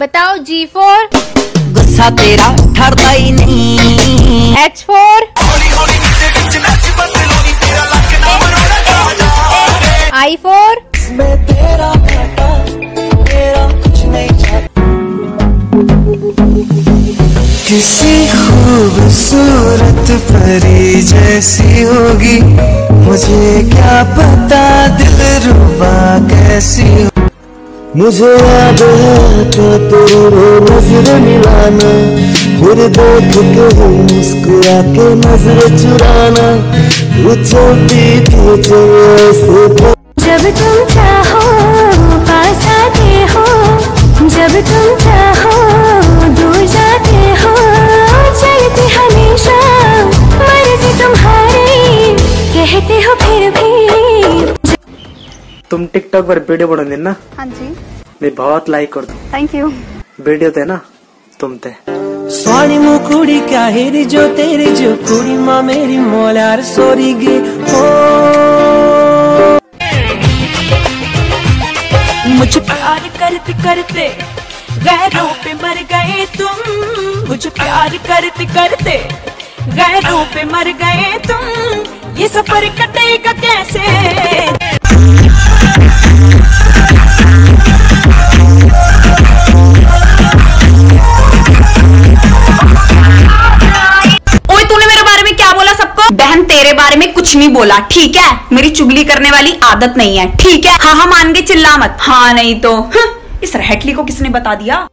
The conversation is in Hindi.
बताओ जी फोर गुस्सा तेरा ठरदा ही नहीं। एच फोर आई फोर मैं तेरा घाटा तेरा कुछ नहीं किसी खूबसूरत परी जैसी होगी। मुझे क्या पता दिल रुबा कैसी हो मुझे याद है तो तेरी वो नज़र मिलाना। फिर देख के मुस्कुरा के नज़र चुराना। तू चलती थी जो जब तुम चाहो पास आते हो, जब तुम चाहो दूर जाते हो चलते हमेशा। मर्ज़ी तुम्हारी, कहते हो फिर भी तुम टिकटॉक पर वीडियो बनाਉਂਦੇ ना? हाँ जी। मैं बहुत लाइक कर दूँ थैंक यू वीडियो ते ना? तुम ते सोनी मुकुड़ी क्या हेरी जो तेरी जो कुड़ी माँ मेरी मोलार सोरी गे? हो। मुझे प्यार करते करते गैरों पे मर गए तुम। मुझे प्यार करते करते गैरों पे मर गए तुम। ये सफ़र कटेगा कैसे? बहन तेरे बारे में कुछ नहीं बोला, ठीक है? मेरी चुगली करने वाली आदत नहीं है, ठीक है? हाँ हाँ मान के चिल्ला मत। हाँ नहीं तो। इस रहटली को किसने बता दिया?